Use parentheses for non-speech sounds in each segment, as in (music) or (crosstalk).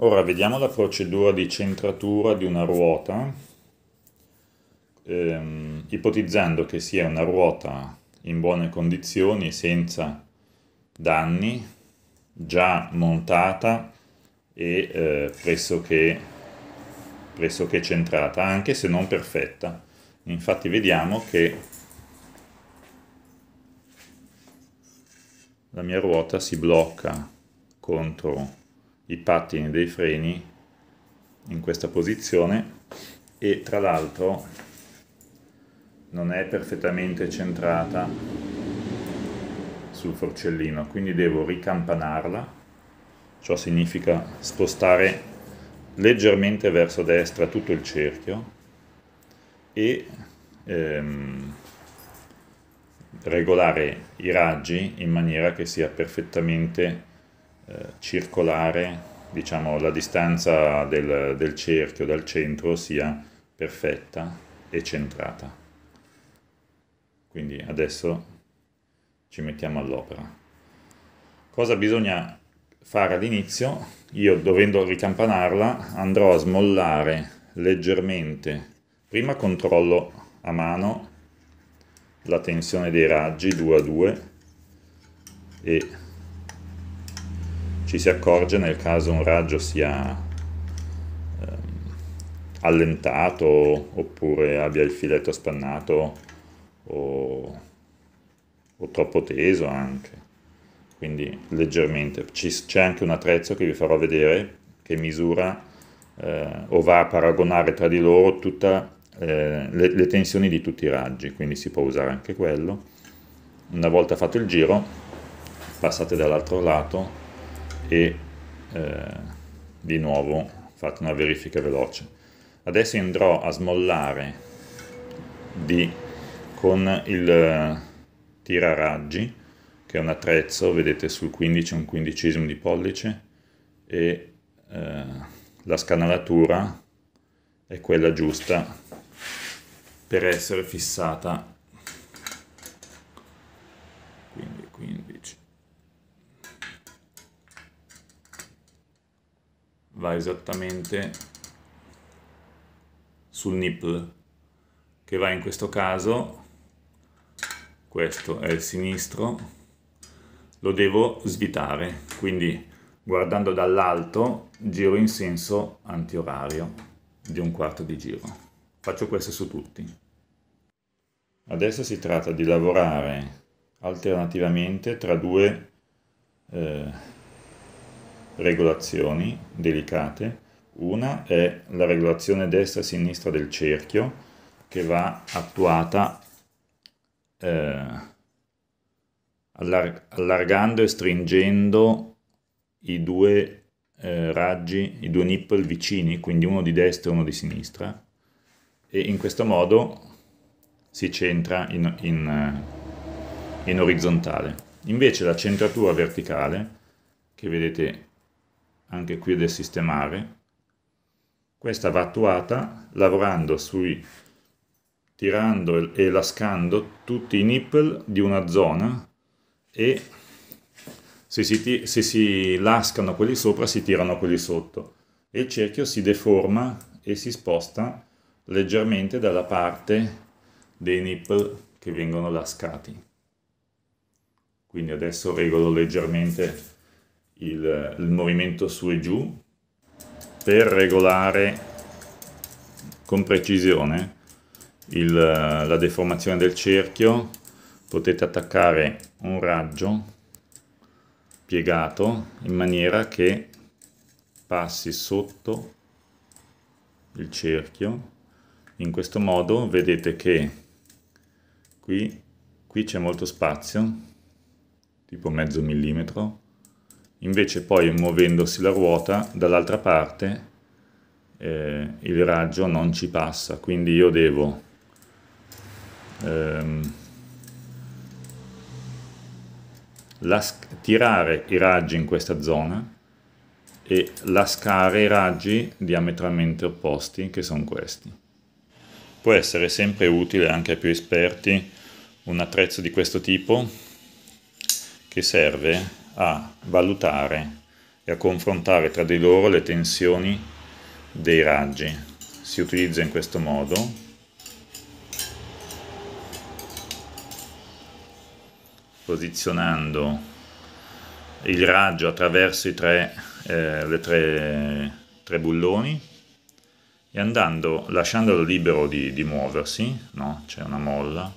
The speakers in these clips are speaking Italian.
Ora vediamo la procedura di centratura di una ruota, ehm, ipotizzando che sia una ruota in buone condizioni, senza danni, già montata e eh, pressoché, pressoché centrata, anche se non perfetta. Infatti vediamo che la mia ruota si blocca contro i pattini dei freni in questa posizione e tra l'altro non è perfettamente centrata sul forcellino quindi devo ricampanarla. Ciò significa spostare leggermente verso destra tutto il cerchio e ehm, regolare i raggi in maniera che sia perfettamente eh, circolare, diciamo la distanza del, del cerchio dal centro sia perfetta e centrata. Quindi adesso ci mettiamo all'opera. Cosa bisogna fare all'inizio? Io dovendo ricampanarla andrò a smollare leggermente, prima controllo a mano la tensione dei raggi 2 a 2 e ci si accorge nel caso un raggio sia eh, allentato oppure abbia il filetto spannato o, o troppo teso anche. Quindi leggermente. C'è anche un attrezzo che vi farò vedere che misura eh, o va a paragonare tra di loro tutte eh, le, le tensioni di tutti i raggi. Quindi si può usare anche quello. Una volta fatto il giro passate dall'altro lato e eh, di nuovo fate una verifica veloce. Adesso andrò a smollare di, con il eh, tiraraggi, che è un attrezzo, vedete sul 15 un quindicesimo di pollice, e eh, la scanalatura è quella giusta per essere fissata. Quindi 15. Va esattamente sul nipple che va in questo caso. Questo è il sinistro. Lo devo svitare quindi guardando dall'alto giro in senso antiorario di un quarto di giro. Faccio questo su tutti. Adesso si tratta di lavorare alternativamente tra due eh, regolazioni delicate. Una è la regolazione destra-sinistra del cerchio che va attuata eh, allar allargando e stringendo i due eh, raggi, i due nipple vicini, quindi uno di destra e uno di sinistra, e in questo modo si centra in, in, in orizzontale. Invece la centratura verticale, che vedete anche qui da sistemare. Questa va attuata lavorando sui tirando e lascando tutti i nipple di una zona e se si, se si lascano quelli sopra si tirano quelli sotto e il cerchio si deforma e si sposta leggermente dalla parte dei nipple che vengono lascati. Quindi adesso regolo leggermente il, il movimento su e giù per regolare con precisione il, la deformazione del cerchio. Potete attaccare un raggio piegato in maniera che passi sotto il cerchio. In questo modo vedete che qui, qui c'è molto spazio tipo mezzo millimetro invece poi muovendosi la ruota dall'altra parte eh, il raggio non ci passa. Quindi io devo ehm, tirare i raggi in questa zona e lascare i raggi diametralmente opposti che sono questi. Può essere sempre utile anche ai più esperti un attrezzo di questo tipo che serve a valutare e a confrontare tra di loro le tensioni dei raggi. Si utilizza in questo modo. posizionando il raggio attraverso i tre, eh, le tre, tre bulloni e andando, lasciandolo libero di, di muoversi, no? c'è una molla,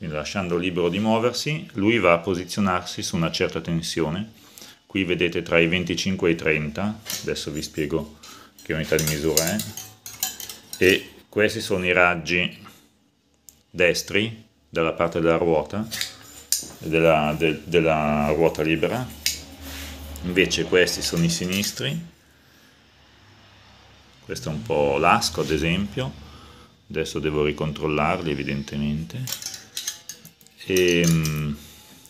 quindi lasciando libero di muoversi, lui va a posizionarsi su una certa tensione, qui vedete tra i 25 e i 30, adesso vi spiego che unità di misura è, e questi sono i raggi destri dalla parte della ruota, della, de, della ruota libera, invece questi sono i sinistri, questo è un po' lasco ad esempio. Adesso devo ricontrollarli evidentemente e, ehm,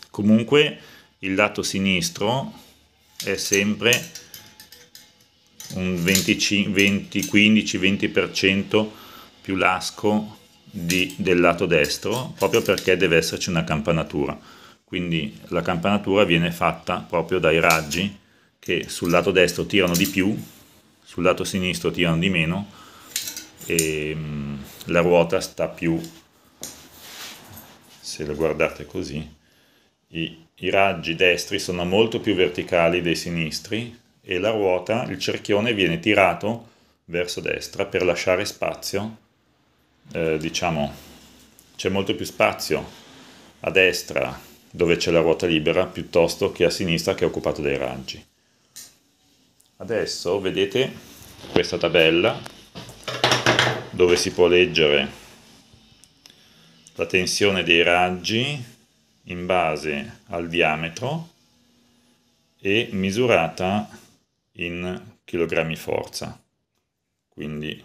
comunque il lato sinistro è sempre un 15-20% più lasco di, del lato destro proprio perché deve esserci una campanatura. Quindi la campanatura viene fatta proprio dai raggi che sul lato destro tirano di più sul lato sinistro tirano di meno e mm, la ruota sta più, se lo guardate così, i, i raggi destri sono molto più verticali dei sinistri e la ruota, il cerchione viene tirato verso destra per lasciare spazio, eh, diciamo, c'è molto più spazio a destra dove c'è la ruota libera piuttosto che a sinistra che è occupato dai raggi. Adesso vedete questa tabella dove si può leggere la tensione dei raggi in base al diametro e misurata in chilogrammi forza, quindi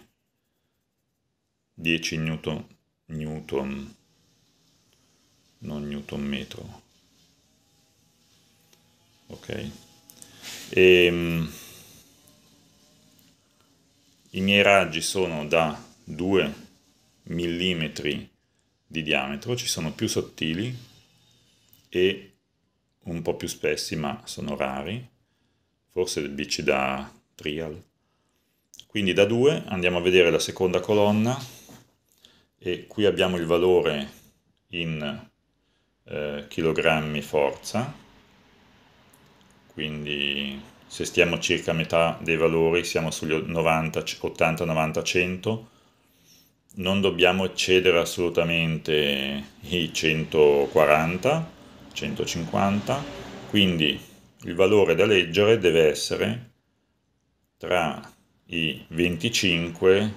10 newton, newton non newton metro. Ok. E, ehm, i miei raggi sono da 2 mm di diametro, ci sono più sottili e un po' più spessi, ma sono rari, forse bici da trial. Quindi da 2 andiamo a vedere la seconda colonna. E qui abbiamo il valore in eh, forza, quindi se stiamo circa a metà dei valori, siamo sugli 90, 80, 90, 100, non dobbiamo eccedere assolutamente i 140, 150, quindi il valore da leggere deve essere tra i 25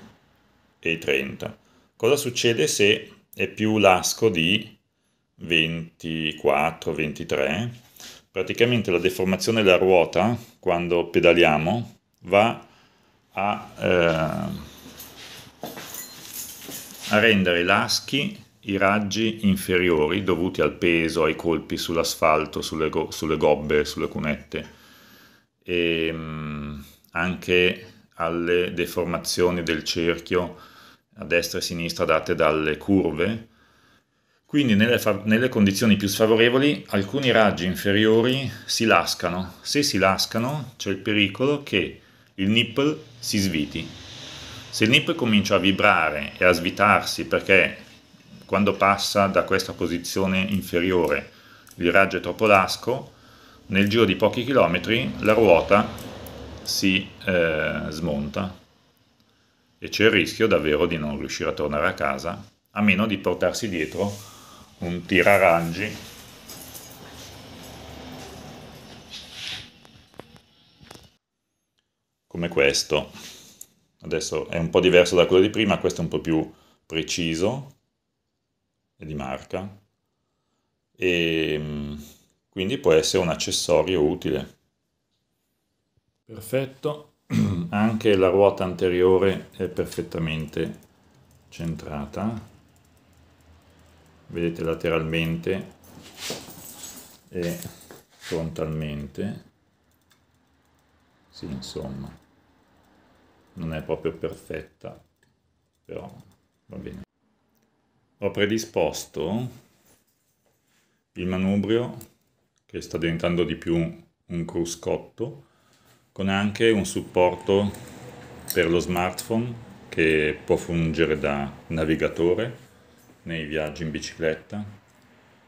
e i 30. Cosa succede se è più lasco di 24, 23? praticamente la deformazione della ruota quando pedaliamo va a, eh, a rendere laschi i raggi inferiori dovuti al peso, ai colpi sull'asfalto, sulle, go sulle gobbe, sulle cunette e mh, mm, anche alle deformazioni del cerchio a destra e a sinistra date dalle curve quindi nelle, nelle, condizioni più sfavorevoli alcuni raggi inferiori si lascano. Se si lascano c'è il pericolo che il nipple si sviti. Se il nipple comincia a vibrare e a svitarsi perché quando passa da questa posizione inferiore il raggio è troppo lasco, nel giro di pochi chilometri la ruota si eh, smonta e c'è il rischio davvero di non riuscire a tornare a casa a meno di portarsi dietro un tiraraggi come questo adesso è un po' diverso da quello di prima questo è un po' più preciso è di marca. E mm, quindi può essere un accessorio utile. Perfetto. (clears throat) Anche la ruota anteriore è perfettamente centrata. Vedete lateralmente e frontalmente. Sì insomma non è proprio perfetta però va bene ho predisposto il manubrio che sta diventando di più un cruscotto con anche un supporto per lo smartphone che può fungere da navigatore nei viaggi in bicicletta.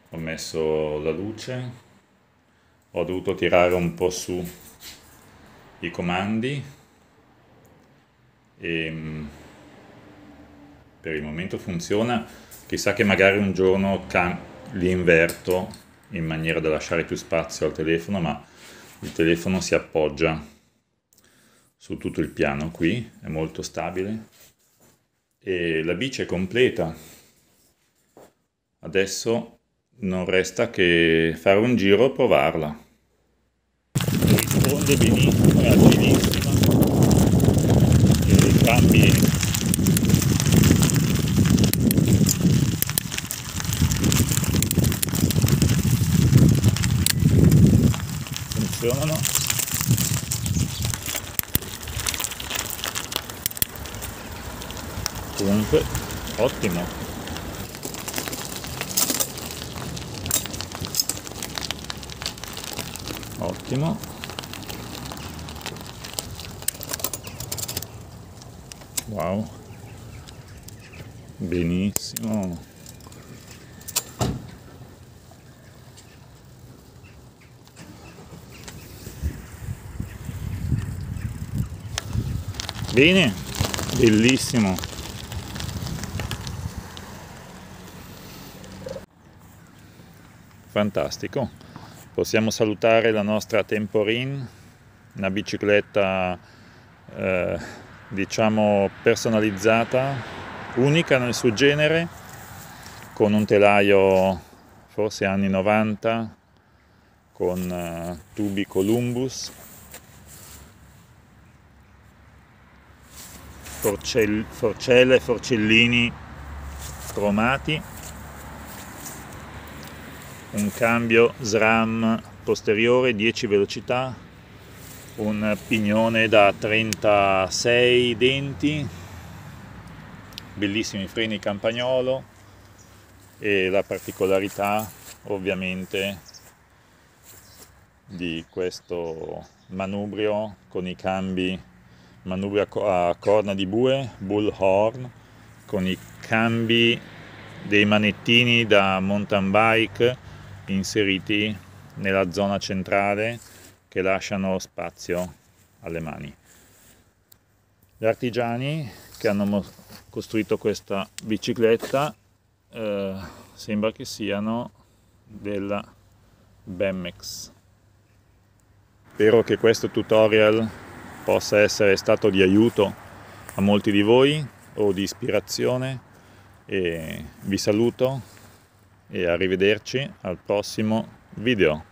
Ho messo la luce, ho dovuto tirare un po' su i comandi e mm, per il momento funziona, chissà che magari un giorno li inverto in maniera da lasciare più spazio al telefono, ma il telefono si appoggia su tutto il piano qui, è molto stabile e la bici è completa. Adesso non resta che fare un giro e provarla. Risponde benissimo, è agilissima e i cambi funzionano comunque ottimo. Ottimo. Wow. Benissimo. Bene, bellissimo. Fantastico. Possiamo salutare la nostra Temporin, una bicicletta eh, diciamo personalizzata, unica nel suo genere, con un telaio forse anni 90, con eh, tubi Columbus forcell- forcelle, forcellini cromati, un cambio SRAM posteriore 10 velocità, un pignone da 36 denti, bellissimi freni campagnolo e la particolarità ovviamente di questo manubrio con i cambi manubrio a corna di bue, bullhorn, con i cambi dei manettini da mountain bike inseriti nella zona centrale che lasciano spazio alle mani. Gli artigiani che hanno costruito questa bicicletta eh, sembra che siano della Bemex. Spero che questo tutorial possa essere stato di aiuto a molti di voi o di ispirazione e vi saluto e arrivederci al prossimo video.